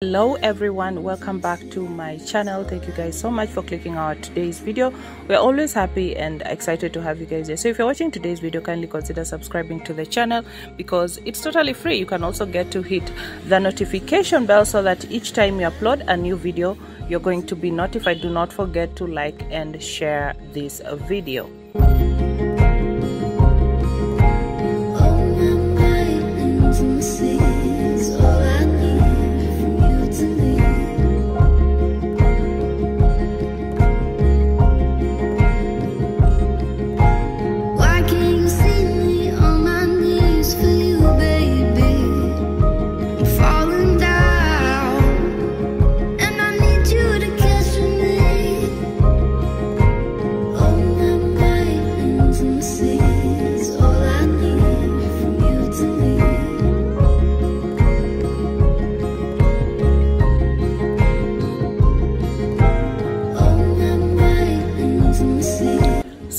hello everyone. Welcome back to my channel. Thank you guys so much for clicking our today's video. We're always happy and excited to have you guys here. So if you're watching today's video kindly consider subscribing to the channel because it's totally free. You can also get to hit the notification bell so that each time you upload a new video you're going to be notified. Do not forget to like and share this video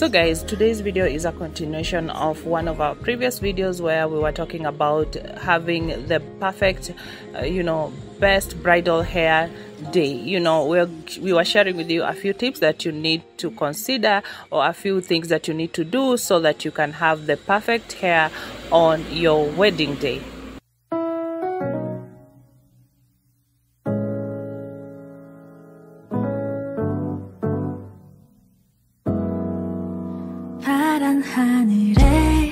guys. Today's video is a continuation of one of our previous videos where we were talking about having the perfect uh, you know best bridal hair day. You know we we were sharing with you a few tips that you need to consider or a few things that you need to do so that you can have the perfect hair on your wedding day 파란 하늘에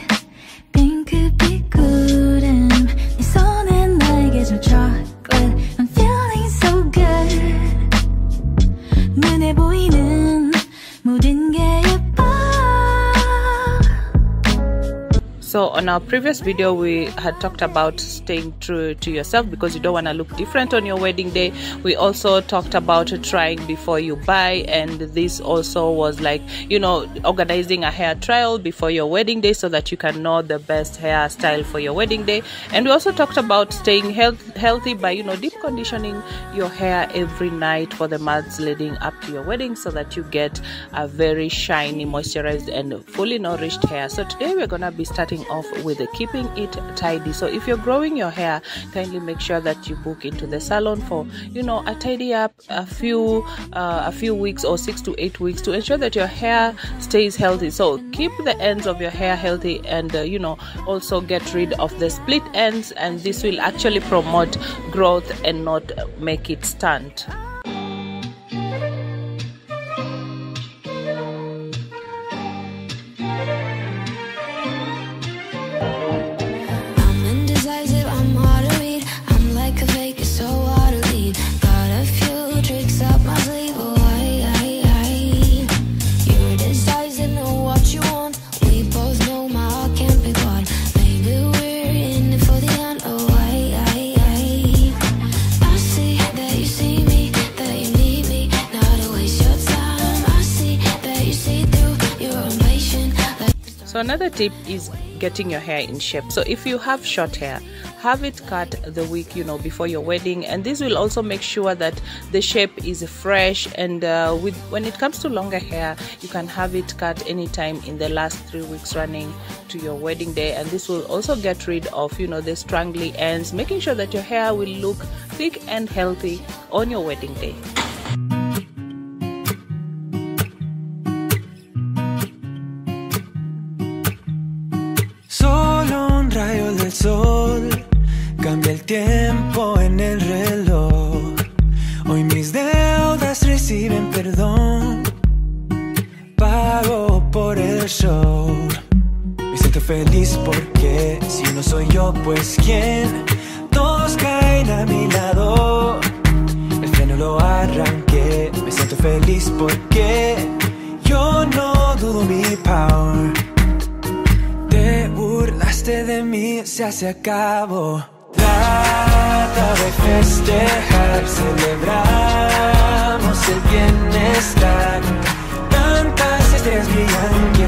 on our previous video, we had talked about staying true to yourself because you don't want to look different on your wedding day. We also talked about trying before you buy, and this also was like you know organizing a hair trial before your wedding day so that you can know the best hairstyle for your wedding day. And we also talked about staying health, healthy by you know deep conditioning your hair every night for the months leading up to your wedding so that you get a very shiny, moisturized, and fully nourished hair. So today we're gonna be starting off with keeping it tidy. So if you're growing your hair kindly make sure that you book into the salon for you know a tidy up a few uh, a few weeks or six to eight weeks to ensure that your hair stays healthy. So keep the ends of your hair healthy and uh, you know also get rid of the split ends and this will actually promote growth and not make it stunt So another tip is getting your hair in shape. So if you have short hair, have it cut the week you know before your wedding, and this will also make sure that the shape is fresh. And uh, with when it comes to longer hair, you can have it cut anytime in the last three weeks running to your wedding day, and this will also get rid of you know the strangly ends, making sure that your hair will look thick and healthy on your wedding day. Siento feliz porque si no soy yo, pues quién. Todos caen a mi lado. El freno lo arranqué. Me siento feliz porque yo no dudo mi power. Te burlaste de mí, se hace a cabo. Trata de festejar, celebramos el bienestar.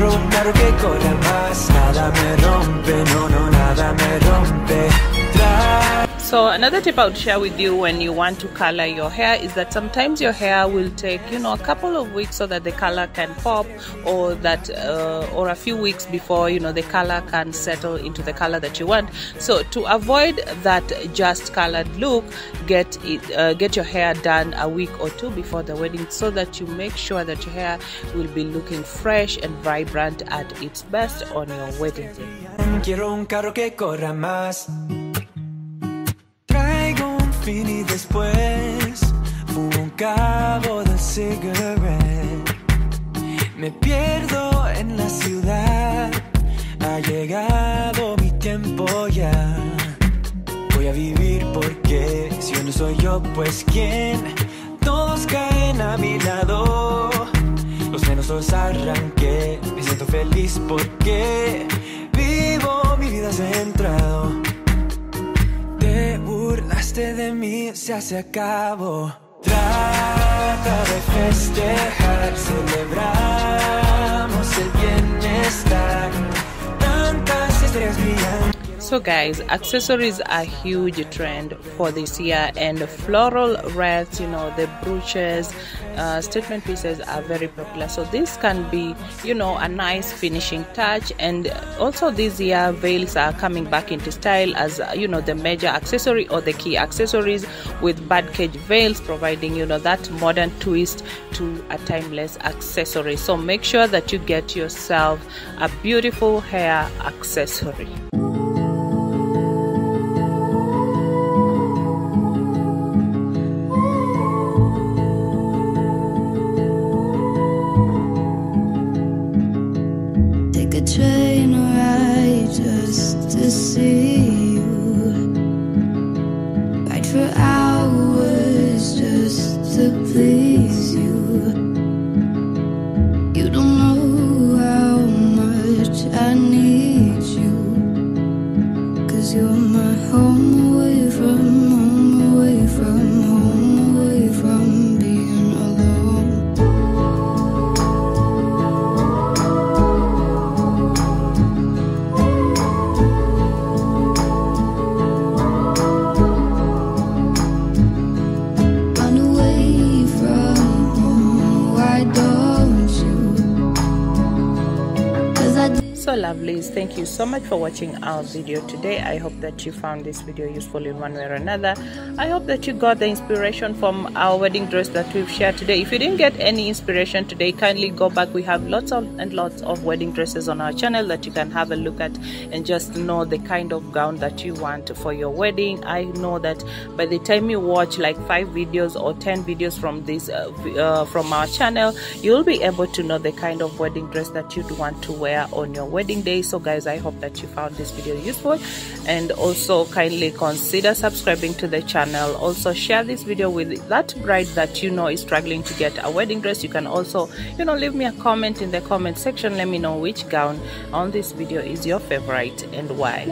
Quiero claro que corra más. Nada me rompe, no, no, nada me rompe. So another another tip i would share with you when you want to color your hair is that sometimes your hair will take you know a couple of weeks so that the color can pop or that uh, or a few weeks before you know the color can settle into the color that you want. So to avoid that just colored look get it uh, get your hair done a week or two before the wedding so that you make sure that your hair will be looking fresh and vibrant at its best on your wedding day fin y después un cabo de cigarette. Me pierdo en la ciudad. Ha llegado mi tiempo ya. Voy a vivir porque si no soy yo, pues quién. Todos caen a mi lado. Los menos los arranqué. Me siento feliz porque vivo mi vida centrado. Te burlaste de mí, se hace a cabo. Trata de festejar, celebramos el bienestar. Tantas estrellas brillan. So, guys, accessories are huge trend for this year, and floral wreaths, you know, the brooches, uh, statement pieces are very popular. So, this can be, you know, a nice finishing touch. And also, this year, veils are coming back into style as, uh, you know, the major accessory or the key accessories with birdcage veils, providing, you know, that modern twist to a timeless accessory. So, make sure that you get yourself a beautiful hair accessory. So lovelies, thank you so much for watching our video today. I hope that you found this video useful in one way or another. I hope that you got the inspiration from our wedding dress that we've shared today. If you didn't get any inspiration today, kindly go back. We have lots of and lots of wedding dresses on our channel that you can have a look at and just know the kind of gown that you want for your wedding. I know that by the time you watch like five videos or 10 videos from this uh, uh, from our channel, you'll be able to know the kind of wedding dress that you'd want to wear on your wedding day. So guys, I hope that you found this video useful and also kindly consider subscribing to the channel. Also share this video with that bride that you know is struggling to get a wedding dress. You can also, you know, leave me a comment in the comment section. Let me know which gown on this video is your favorite and why.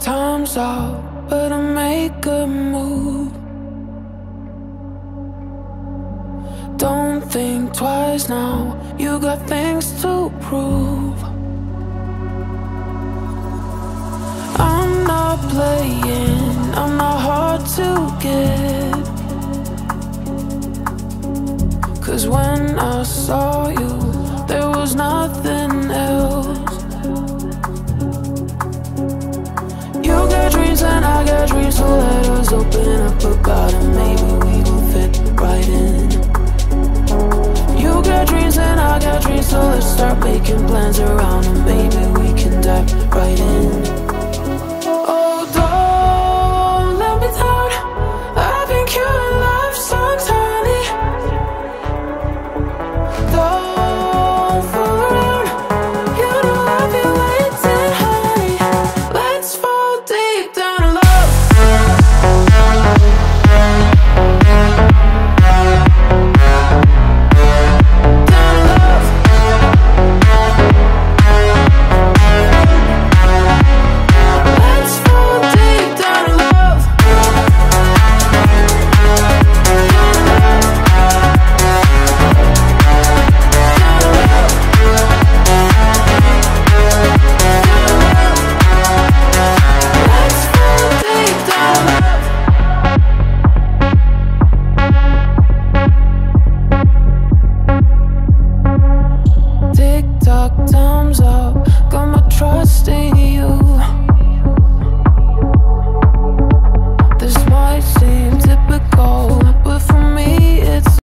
Time's up, but I make a move. Don't think twice now, you got things to prove. I'm not playing, I'm not hard to get. Cause when I saw you, there was nothing and I got dreams, so let us open up about it.